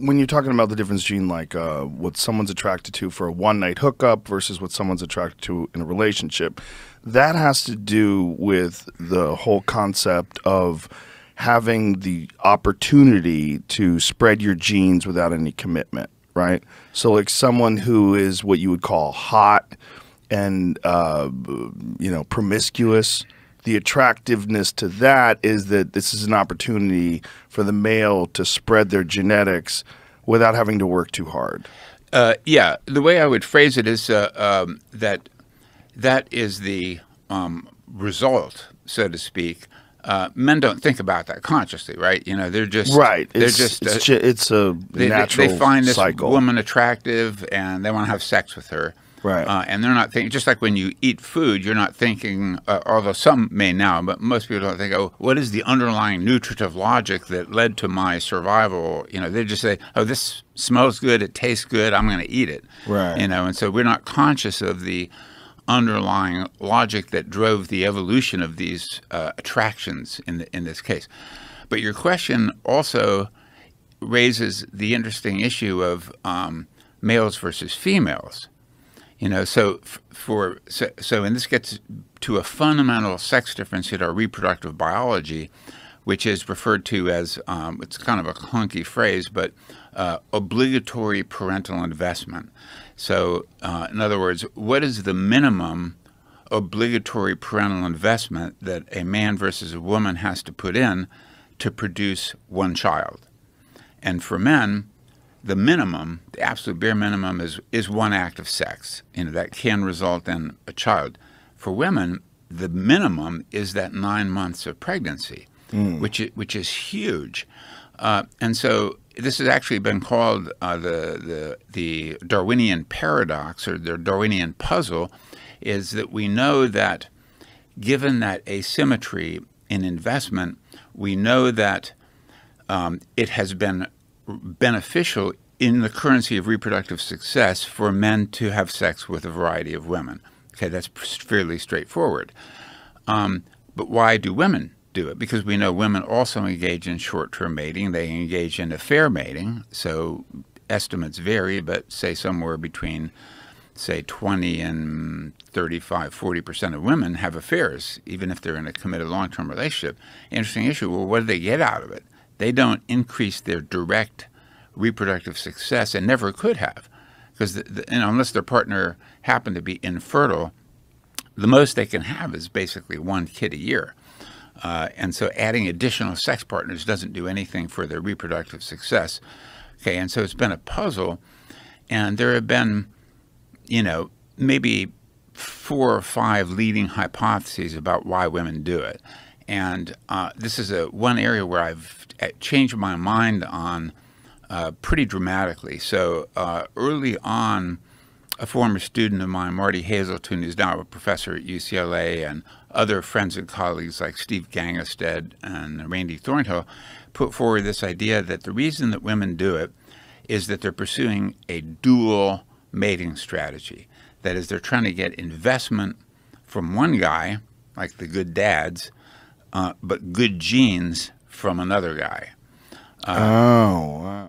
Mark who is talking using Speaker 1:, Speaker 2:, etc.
Speaker 1: when you're talking about the difference between like uh, what someone's attracted to for a one night hookup versus what someone's attracted to in a relationship, that has to do with the whole concept of having the opportunity to spread your genes without any commitment, right? So, like someone who is what you would call hot and uh, you know promiscuous the attractiveness to that is that this is an opportunity for the male to spread their genetics without having to work too hard.
Speaker 2: Uh, yeah, the way I would phrase it is uh, um, that that is the um, result, so to speak. Uh, men don't think about that consciously, right? You know, they're just
Speaker 1: right.
Speaker 2: They're
Speaker 1: it's,
Speaker 2: just
Speaker 1: it's, ju- it's a
Speaker 2: they,
Speaker 1: natural
Speaker 2: they, they find this
Speaker 1: cycle.
Speaker 2: woman attractive and they want to have sex with her.
Speaker 1: Right.
Speaker 2: Uh, and they're not thinking, just like when you eat food, you're not thinking, uh, although some may now, but most people don't think, oh, what is the underlying nutritive logic that led to my survival? You know, they just say, oh, this smells good, it tastes good, I'm going to eat it.
Speaker 1: Right.
Speaker 2: You know, and so we're not conscious of the underlying logic that drove the evolution of these uh, attractions in, the, in this case. But your question also raises the interesting issue of um, males versus females. You know, so for so, so, and this gets to a fundamental sex difference in our reproductive biology, which is referred to as um, it's kind of a clunky phrase, but uh, obligatory parental investment. So, uh, in other words, what is the minimum obligatory parental investment that a man versus a woman has to put in to produce one child? And for men, the minimum, the absolute bare minimum, is is one act of sex. You know that can result in a child. For women, the minimum is that nine months of pregnancy, mm. which is, which is huge. Uh, and so this has actually been called uh, the, the the Darwinian paradox or the Darwinian puzzle, is that we know that given that asymmetry in investment, we know that um, it has been beneficial in the currency of reproductive success for men to have sex with a variety of women. Okay, that's fairly straightforward. Um, but why do women do it? Because we know women also engage in short-term mating. They engage in affair mating. So estimates vary, but say somewhere between, say, 20 and 35, 40 percent of women have affairs, even if they're in a committed long-term relationship. Interesting issue. Well, what do they get out of it? They don't increase their direct reproductive success and never could have because the, the, unless their partner happened to be infertile, the most they can have is basically one kid a year. Uh, and so adding additional sex partners doesn't do anything for their reproductive success. Okay, and so it's been a puzzle, and there have been, you know, maybe four or five leading hypotheses about why women do it. And uh, this is a one area where I've changed my mind on uh, pretty dramatically. So uh, early on, a former student of mine, Martie Haselton, who's now a professor at UCLA, and other friends and colleagues like Steve Gangestad and Randy Thornhill, put forward this idea that the reason that women do it is that they're pursuing a dual mating strategy. That is, they're trying to get investment from one guy, like the good dads, uh, but good genes from another guy.
Speaker 1: Uh, oh, wow.